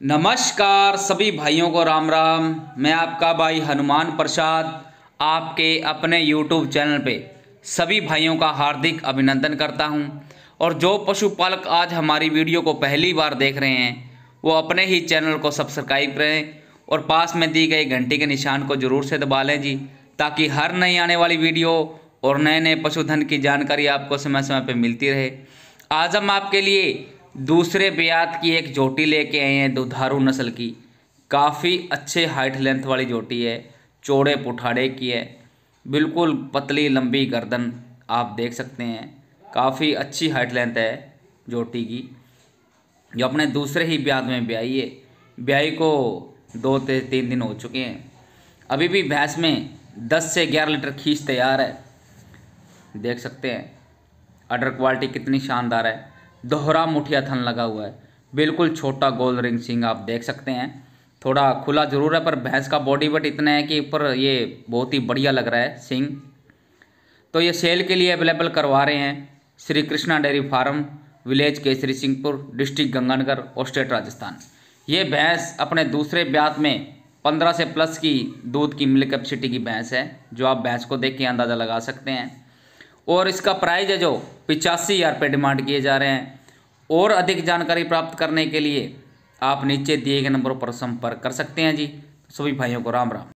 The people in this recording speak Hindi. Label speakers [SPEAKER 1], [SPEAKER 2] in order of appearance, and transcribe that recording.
[SPEAKER 1] नमस्कार सभी भाइयों को राम राम। मैं आपका भाई हनुमान प्रसाद आपके अपने YouTube चैनल पे सभी भाइयों का हार्दिक अभिनंदन करता हूँ। और जो पशुपालक आज हमारी वीडियो को पहली बार देख रहे हैं, वो अपने ही चैनल को सब्सक्राइब करें और पास में दी गई घंटी के निशान को ज़रूर से दबा लें जी, ताकि हर नई आने वाली वीडियो और नए नए पशुधन की जानकारी आपको समय समय पर मिलती रहे। आज हम आपके लिए दूसरे ब्यात की एक जोटी लेके आए हैं दुधारू नस्ल की। काफ़ी अच्छे हाइट लेंथ वाली जोटी है, चौड़े पुठाड़े की है, बिल्कुल पतली लंबी गर्दन आप देख सकते हैं। काफ़ी अच्छी हाइट लेंथ है जोटी की। जो अपने दूसरे ही ब्यात में ब्याई है। ब्याई को दो से तीन दिन हो चुके हैं। अभी भी भैंस में दस से ग्यारह लीटर खींच तैयार है। देख सकते हैं अडर क्वालिटी कितनी शानदार है। दोहरा मुठिया थन लगा हुआ है। बिल्कुल छोटा गोल रिंग सिंग आप देख सकते हैं। थोड़ा खुला ज़रूर है, पर भैंस का बॉडी वेट इतना है कि ऊपर ये बहुत ही बढ़िया लग रहा है सिंग तो ये सेल के लिए अवेलेबल करवा रहे हैं Shri Krishna dairy farm, village Kesari Singhpur, district Ganganagar और स्टेट राजस्थान। ये भैंस अपने दूसरे ब्यात में पंद्रह से प्लस की दूध की मिल्क कैपेसिटी की भैंस है, जो आप भैंस को देख के अंदाज़ा लगा सकते हैं। और इसका प्राइज है जो पिचासी हज़ार रुपये डिमांड किए जा रहे हैं। और अधिक जानकारी प्राप्त करने के लिए आप नीचे दिए गए नंबरों पर संपर्क कर सकते हैं जी। सभी भाइयों को राम राम।